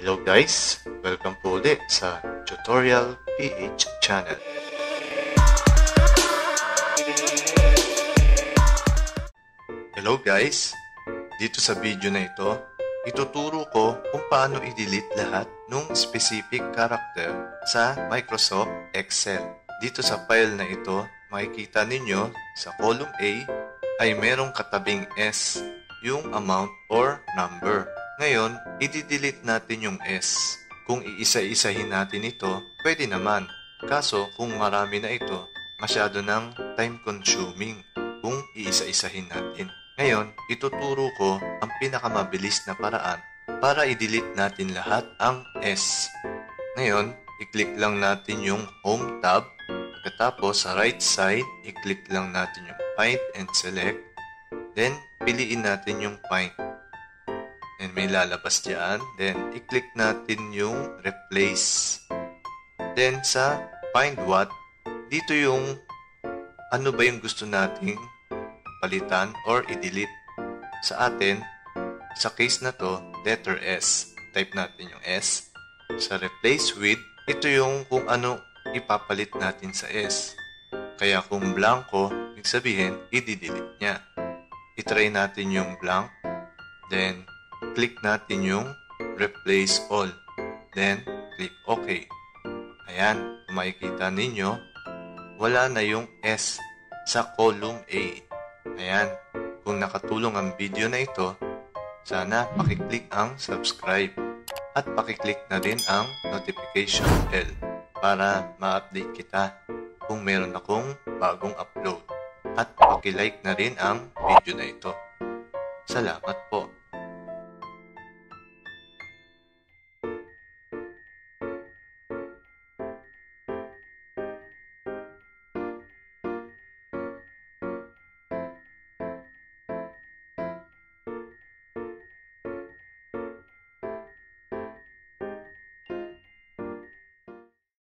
Hello guys! Welcome po ulit sa Tutorial PH channel. Hello guys! Dito sa video na ito, ituturo ko kung paano i-delete lahat ng specific character sa Microsoft Excel. Dito sa file na ito, makikita ninyo sa column A ay merong katabing S, yung amount or number. Ngayon, i-delete natin yung S. Kung iisa-isahin natin ito, pwede naman. Kaso, kung marami na ito, masyado ng time-consuming kung iisa-isahin natin. Ngayon, ituturo ko ang pinakamabilis na paraan para i-delete natin lahat ang S. Ngayon, i-click lang natin yung Home tab. Pagkatapos, sa right side, i-click lang natin yung Find and Select. Then, piliin natin yung Find. Then, may lalabas dyan. Then, i-click natin yung Replace. Then, sa Find What, dito yung ano ba yung gusto nating palitan or i-delete. Sa atin, sa case na to, letter S. Type natin yung S. Sa replace with, ito yung kung ano ipapalit natin sa S. Kaya kung blanco, ibig sabihin, i-delete niya. I-try natin yung blank. Then, click natin yung replace all. Then, click OK. Ayan, makikita ninyo, wala na yung S sa column A. Ayan, kung nakatulong ang video na ito, sana pakiclick ang subscribe at pakiclick na rin ang notification bell para ma-update kita kung meron akong bagong upload at pakilike na rin ang video na ito. Salamat po.